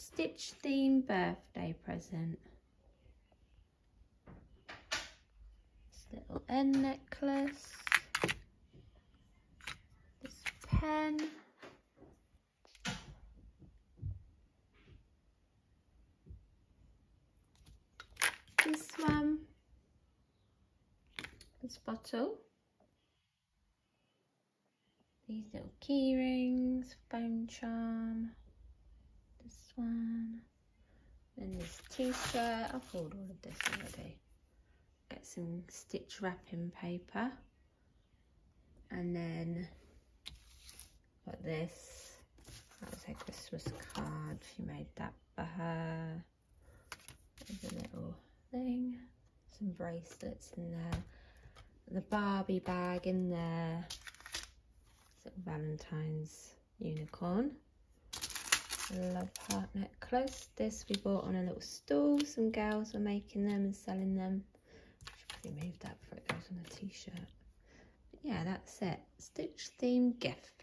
Stitch theme birthday present. This little end necklace. This pen. This one. This bottle. These little key rings, phone charm one. And this t-shirt. I've pulled all of this already. Get some stitch wrapping paper. And then got this. That was a Christmas card. She made that for her. There's a little thing. Some bracelets in there. The Barbie bag in there. Valentine's unicorn love heart necklace. This we bought on a little stall. Some girls were making them and selling them. Should probably move that before it goes on a t-shirt. Yeah, that's it. Stitch theme gift.